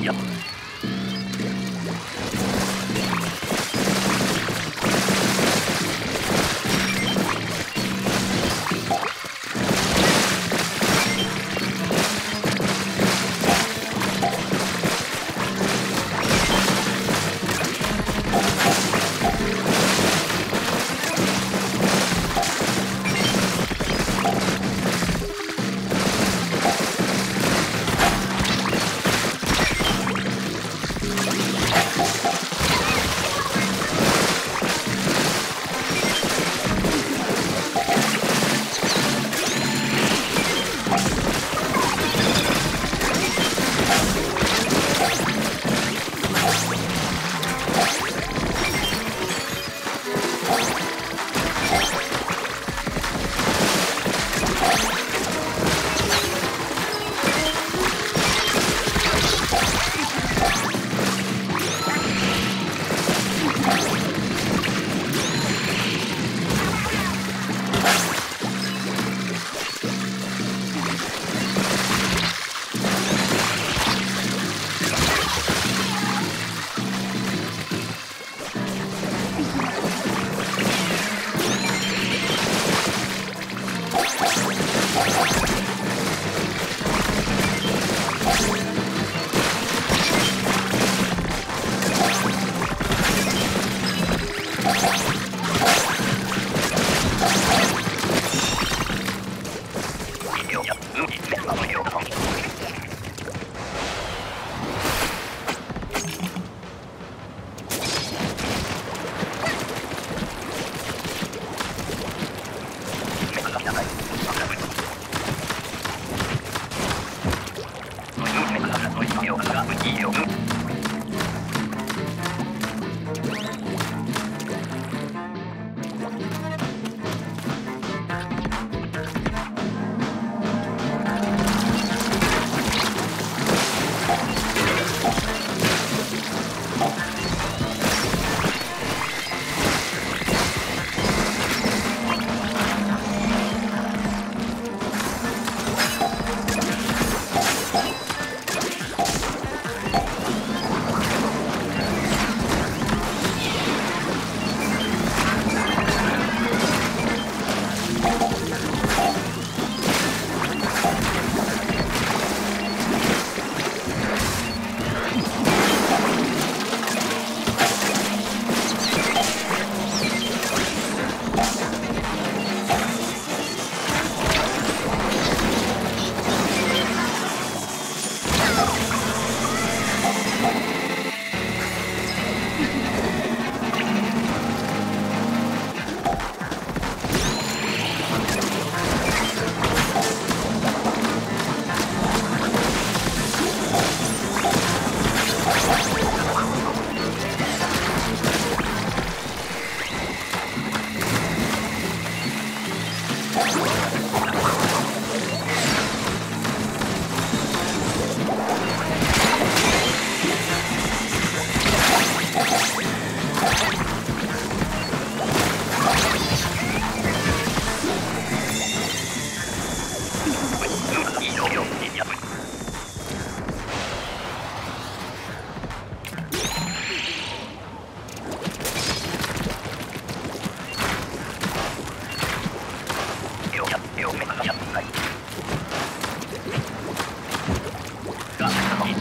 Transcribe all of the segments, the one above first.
Yeah.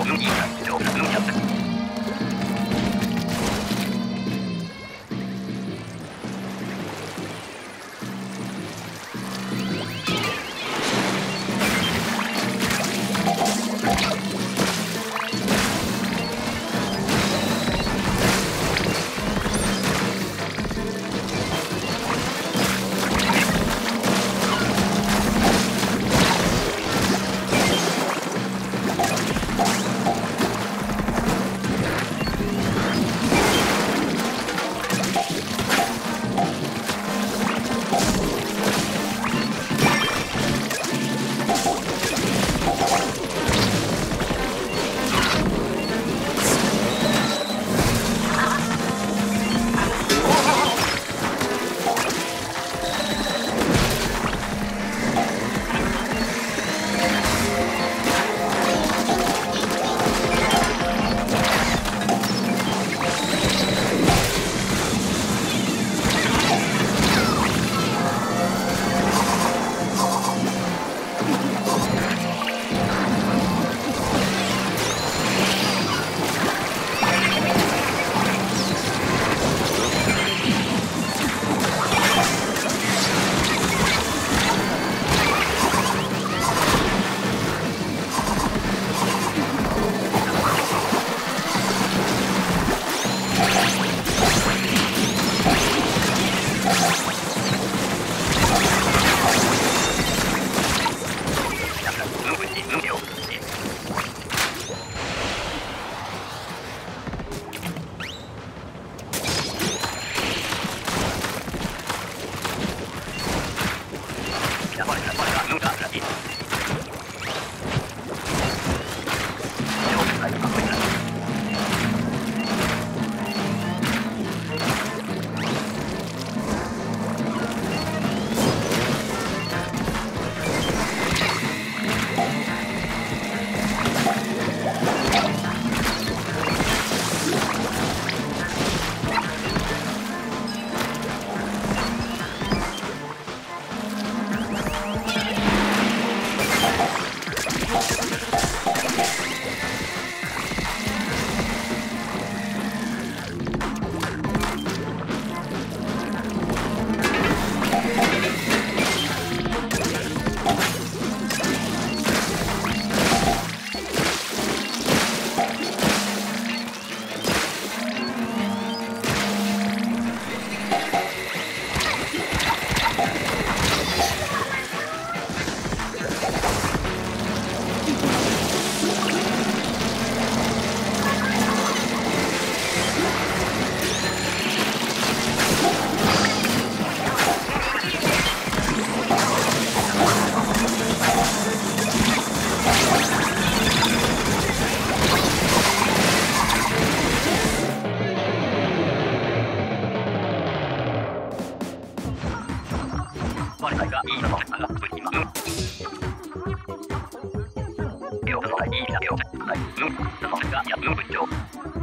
不用你，就是不用你。Yes. Gracias. 有。